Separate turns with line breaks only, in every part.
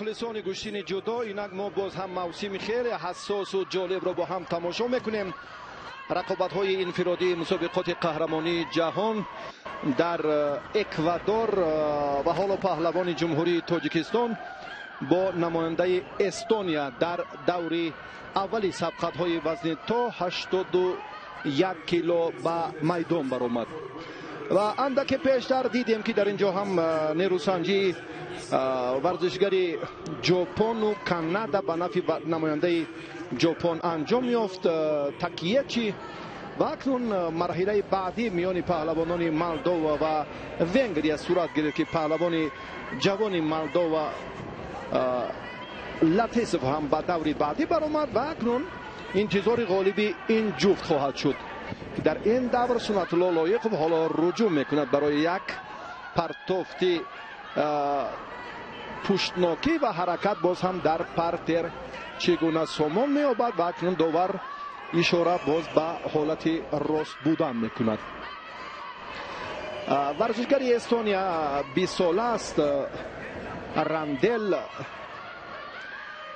мухлисони гӯштини ҷудо инак мо боз ҳам мавсими хеле ҳассосу ҷолибро бо ҳам тамошо мекунем. Рақобатҳои инфиродии мусобиқоти қаҳрамонии ҷаҳон дар э, эквадор э, ва ҳоло паҳлавони ҷумҳурии тоҷикистон бо намояндаи эстония дар даври аввали сабқатҳои вазни то ҳаштоду як кило ба майдон баромад و اندک پیشتر دیدیم که در اینجا هم نیروسانجی ورزشگری جوپون و کانادا به نفع نماینده جوپون انجام یافت تکیه چی؟ و اکنون مرحله بعدی میان پهلوانان مالدو و ونگری صورت گرفت که پهلوان جوان مالدو و هم به دوری بعدی برآمد و اکنون انتظار غالبی این جفت خواهد شد. Ки дар ин давр сунатулло лоиқов ҳоло руҷӯъ мекунад барои як партофти пуштнокӣ ва ҳаракат боз ҳам дар партер чӣ гуна сомон меёбад ва акнун довар ишора боз ба ҳолати рост будан мекунад. Варзишгари эстония бисола аст рандел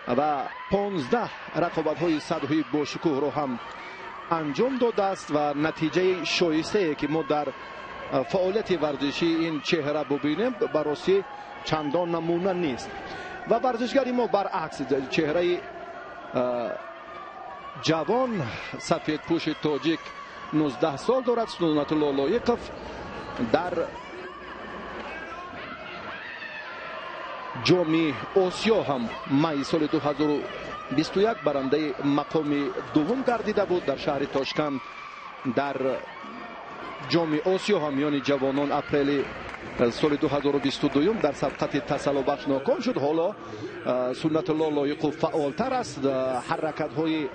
ва понздаҳ рақобатҳои садҳои бошукӯҳро ҳам انجام داده است و نتیجه شایسته که ما در فعالیت ورزشی این چهره ببینیم. براسی چندان نمونه نیست. و ورزشگری ما برعکس چهره جوان سفید پوش تاجیک 19 سال دارد. سنونت الله در جومی آسیا هم مای سال 2000 21 барандаи мақоми дуввум гардида буд дар шаҳри тошканд. Дар ҷоми осиё ҳам миёни ҷавонон апрели э, соли 2022 дар сабқати тасаллубахш ноком шуд. Ҳоло э, суннатулло лоиқу фаъолтар аст. Э, Ҳаракатҳои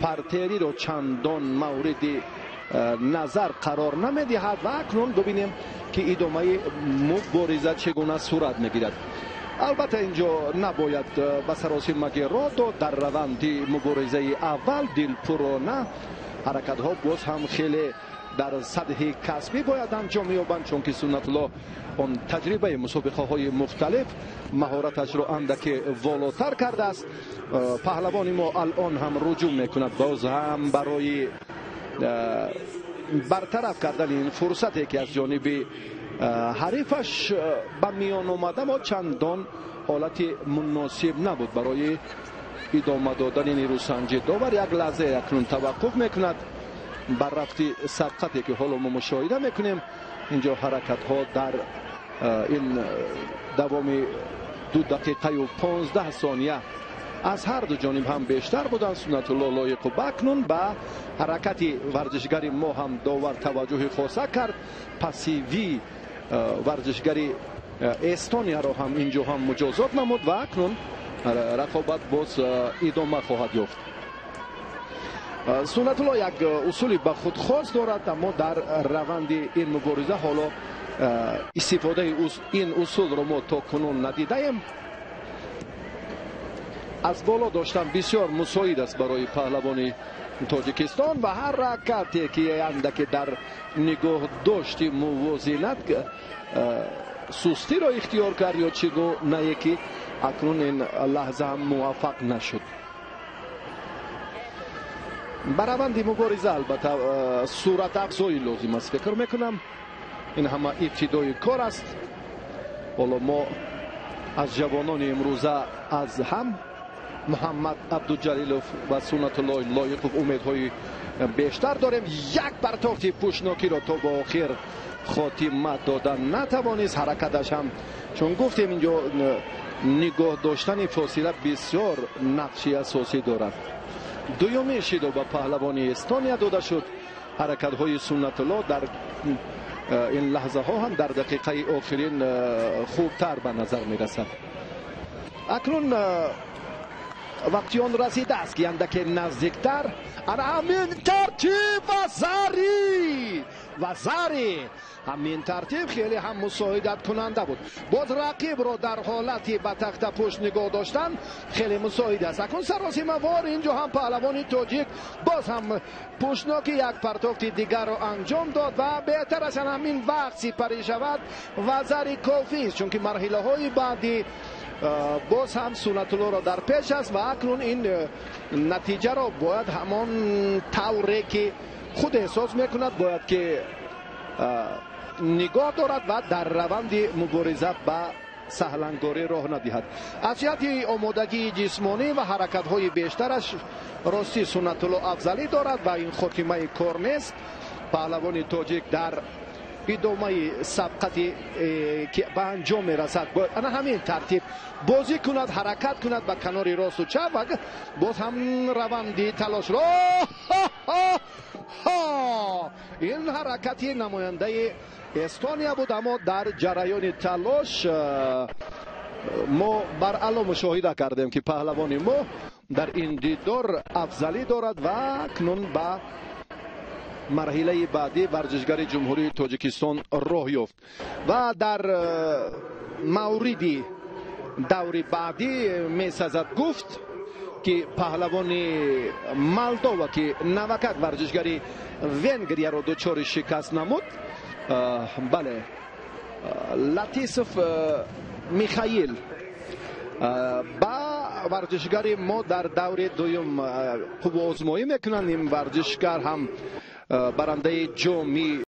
партериро чандон мавриди назар қарор намедиҳад ва акнун бубинем ки идомаи мубориза чӣ гуна сурат мегирад. البته اینجا نباید به سراسیمگی را در روند مبارزه اول دلپرو نه حرکت ها باز هم خیلی در سطح کسبی باید انجام یابند چون که سنت الله اون تجربه مسابقه های مختلف مهارتش رو اندک والاتر کرده است پهلوان ما الان هم رجوع می‌کند باز هم برای برطرف کردن این فرصتی که از جانب ҳарифаш ба миён омада мо чандон ҳолати муносиб набуд. Барои идома додани нирӯсанҷӣ довар як лаҳзае акнун таваққуф мекунад. Бар рафти сабқате ки ҳоло мо мушоҳида мекунем инҷо ҳаракатҳо дар ин давоми ду дақиқаю понздаҳ сония. Аз ҳарду ҷониб ҳам бештар буданд сунатулло лоиқу. Бакнун ба ҳаракати варзишгари мо ҳам довар таваҷҷӯҳи хоса кард. Пассивӣ варзишгари эстонияро ҳам инҷо ҳам муҷозот намуд ва акнун рақобат боз идома хоҳад ёфт. Сунатулло як усули ба худ хос дорад аммо дар раванди ин мубориза ҳоло истифодаи ин усулро мо то кунун надидаем از بالا داشتن بسیار مساعد است برای پهلوان تاجیکستان و هر رکتی که اندک در نگاه داشتی موازنت سستی را اختیار کرد یا چگو نه یکی اکنون این لحظه هم موفق نشد. براوند مبارزه البته صورت افزایی لازم است. فکر می‌کنم این همه ابتدای کار است. حالا ما از جوانان امروزه از هم муҳаммад абдуҷалилов ва сунатуллои лоиқов умедҳои бештар дорем як партофти пӯшнокиро то ба охир хотима дода натавонист ҳаракаташ ҳам чун гуфтем инҷо нигоҳ доштани фосила бисёр нақши асосӣ дорад дуюмин шидо ба паҳлавони эстония дода шуд ҳаракатҳои суннатулло дар ин лаҳзаҳо ҳам дар дақиқаи охирин хубтар ба назар мерасад акнун وقتی اون رسیده است که اندک نزدیکتر انا همین ترتیب وزاری، وزاری، و همین ترتیب خیلی هم مساعدت کننده بود. باز رقیب را در حالتی به تخت پشت نگاه داشتن خیلی مساعد است. اکنون سراسی موار اینجا هم پهلوانی توجیک باز هم پشناک یک پرتافت دیگر را انجام داد و بهتر از همین وقت سپری شود و کافی است. چون که مرحله های بعدی боз ҳам сунатуллоро дар пеш аст ва акнун ин натиҷаро бояд ҳамон тавре ки худ эҳсос мекунад бояд ки нигоҳ дорад ва дар раванди мубориза ба саҳлангорӣ роҳ надиҳад. Аз ҷиҳати омодагии ҷисмонӣ ва ҳаракатҳои бештараш ростӣ сунатулло афзалӣ дорад ва ин хотимаи кор нест паҳлавони тоҷик дар идомаи сабқати ки ба анҷом мерасад. Ана ҳамин тартиб. Бозӣ кунад ҳаракат кунад ба канори росту чап ва боз ҳам раванди талошро ин ҳаракати намояндаи эстония буд аммо дар ҷараёни талош мо баръало мушоҳида кардем ки паҳлавони мо дар ин дидор афзалӣ дорад ва акнун ба марҳилаи баъдӣ варзишгари ҷумҳурии тоҷикистон роҳ ёфт. Ва дар мавриди даври баъдӣ месазад гуфт ки паҳлавони молдова ки навакак варзишгари венгрияро дучори шикаст намуд бале латисов михаил ба варзишгари мо дар даври дуюм қуввоозмоӣ мекунанд ин варзишгар ҳам برنده می